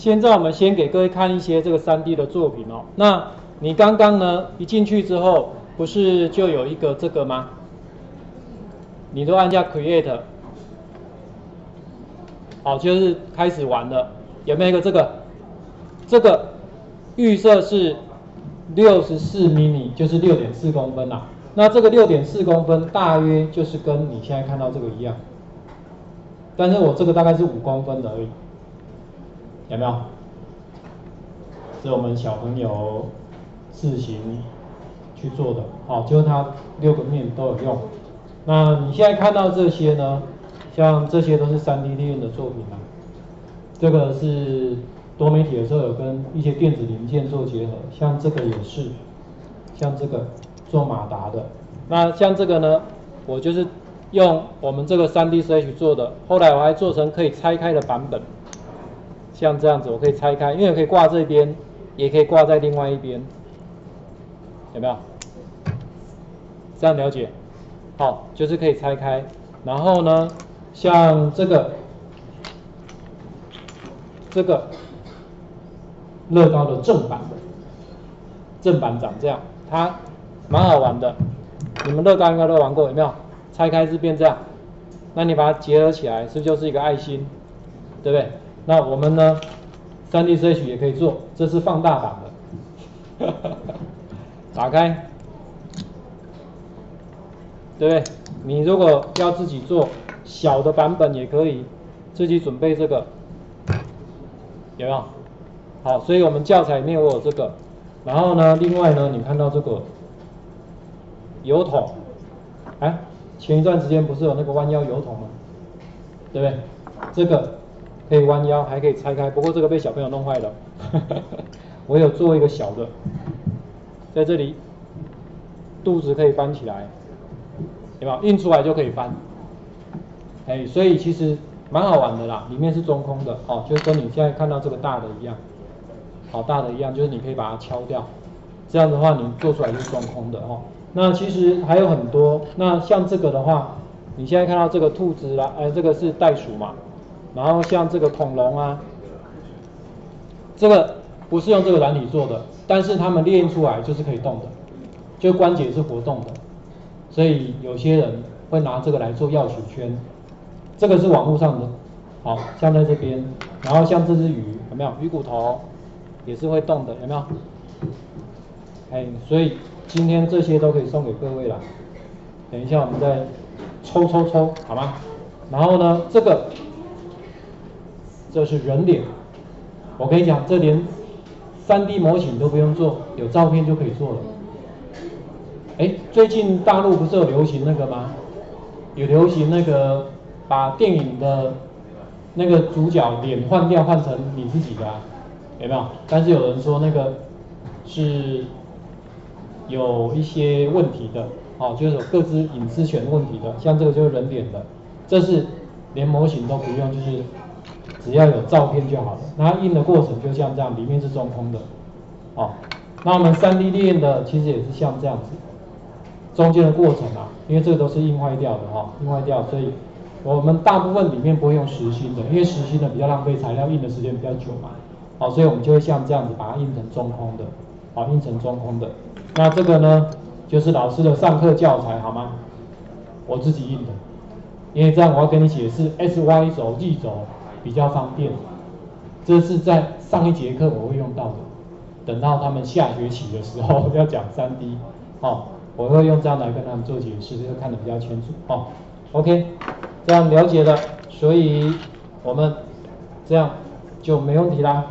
现在我们先给各位看一些这个三 D 的作品哦。那你刚刚呢一进去之后，不是就有一个这个吗？你都按下 Create，好，就是开始玩了。有没有一个这个？这个预设是六十四 mini，就是六点四公分啦。那这个六点四公分大约就是跟你现在看到这个一样，但是我这个大概是五公分的而已，有没有？是我们小朋友自行去做的，好，就它六个面都有用。那你现在看到这些呢？像这些都是三 D 列印的作品啊，这个是多媒体的时候有跟一些电子零件做结合，像这个也是，像这个。做马达的，那像这个呢，我就是用我们这个三 D C H 做的，后来我还做成可以拆开的版本，像这样子我可以拆开，因为可以挂这边，也可以挂在另外一边，有没有？这样了解？好，就是可以拆开，然后呢，像这个，这个乐高的正版的，正版长这样，它。蛮好玩的，你们乐高应该都玩过，有没有？拆开是变这样，那你把它结合起来，是不是就是一个爱心？对不对？那我们呢，3D Sketch 也可以做，这是放大版的，打开，对不对？你如果要自己做小的版本也可以，自己准备这个，有没有？好，所以我们教材里面我有这个，然后呢，另外呢，你看到这个。油桶，哎，前一段时间不是有那个弯腰油桶吗？对不对？这个可以弯腰，还可以拆开，不过这个被小朋友弄坏了。我有做一个小的，在这里，肚子可以翻起来，对吧？印出来就可以翻。哎，所以其实蛮好玩的啦，里面是中空的，哦，就跟你现在看到这个大的一样，好大的一样，就是你可以把它敲掉，这样的话你做出来就是中空的哦。那其实还有很多，那像这个的话，你现在看到这个兔子啦，呃，这个是袋鼠嘛，然后像这个恐龙啊，这个不是用这个软体做的，但是他们列印出来就是可以动的，就关节是活动的，所以有些人会拿这个来做钥匙圈，这个是网络上的，好像在这边，然后像这只鱼有没有鱼骨头，也是会动的，有没有？哎，所以。今天这些都可以送给各位了，等一下我们再抽抽抽，好吗？然后呢，这个这是人脸，我跟你讲，这连三 D 模型都不用做，有照片就可以做了。哎，最近大陆不是有流行那个吗？有流行那个把电影的那个主角脸换掉，换成你自己的，啊有没有？但是有人说那个是。有一些问题的，哦，就是有各自隐私权问题的，像这个就是人脸的，这是连模型都不用，就是只要有照片就好了。那印的过程就像这样，里面是中空的，哦，那我们 3D 列印的其实也是像这样子，中间的过程啊，因为这个都是印坏掉的哈，印坏掉，所以我们大部分里面不会用实心的，因为实心的比较浪费材料，印的时间比较久嘛，好，所以我们就会像这样子把它印成中空的，好，印成中空的。那这个呢，就是老师的上课教材，好吗？我自己印的，因为这样我要跟你解释 S Y 轴、Z 轴比较方便。这是在上一节课我会用到的，等到他们下学期的时候 要讲三 D，哦，我会用这样来跟他们做解释，就看得比较清楚。哦，OK，这样了解了，所以我们这样就没问题啦。